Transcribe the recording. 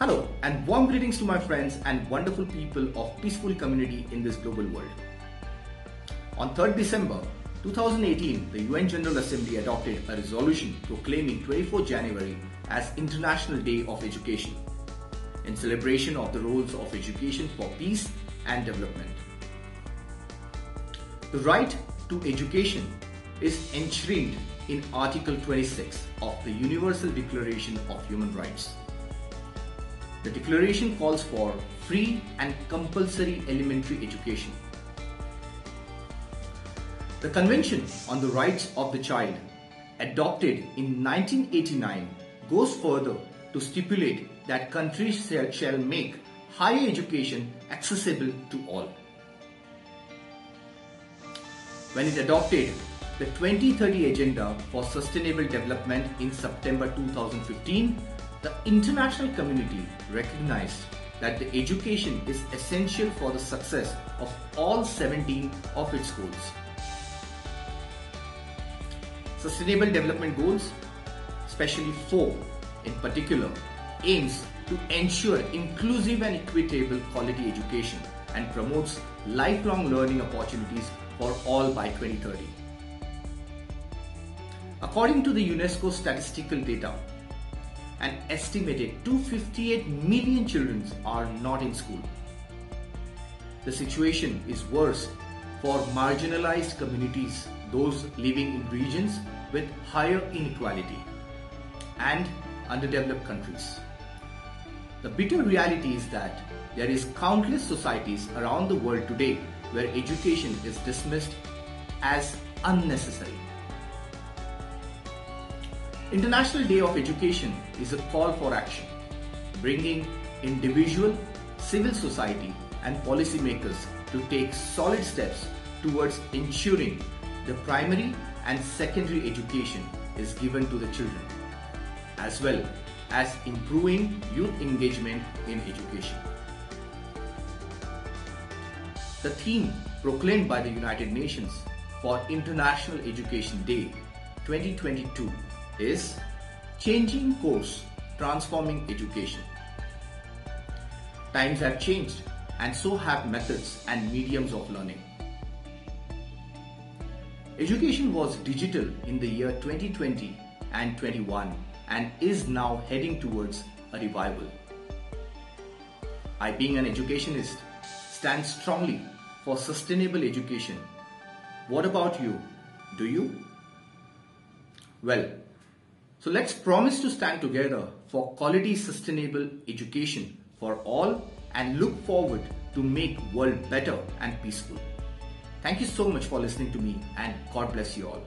Hello and warm greetings to my friends and wonderful people of peaceful community in this global world. On 3rd December 2018, the UN General Assembly adopted a resolution proclaiming 24 January as International Day of Education in celebration of the roles of education for peace and development. The right to education is enshrined in Article 26 of the Universal Declaration of Human Rights. The declaration calls for free and compulsory elementary education. The Convention on the Rights of the Child, adopted in 1989, goes further to stipulate that countries shall make higher education accessible to all. When it adopted the 2030 Agenda for Sustainable Development in September 2015, the international community recognized that the education is essential for the success of all 17 of its goals. Sustainable Development Goals, especially four in particular, aims to ensure inclusive and equitable quality education and promotes lifelong learning opportunities for all by 2030. According to the UNESCO statistical data, an estimated 258 million children are not in school. The situation is worse for marginalized communities, those living in regions with higher inequality, and underdeveloped countries. The bitter reality is that there is countless societies around the world today where education is dismissed as unnecessary. International Day of Education is a call for action, bringing individual, civil society and policymakers to take solid steps towards ensuring the primary and secondary education is given to the children, as well as improving youth engagement in education. The theme proclaimed by the United Nations for International Education Day 2022 is Changing Course, Transforming Education. Times have changed and so have methods and mediums of learning. Education was digital in the year 2020 and 21 and is now heading towards a revival. I, being an educationist, stand strongly for sustainable education. What about you? Do you? Well, so let's promise to stand together for quality sustainable education for all and look forward to make world better and peaceful. Thank you so much for listening to me and God bless you all.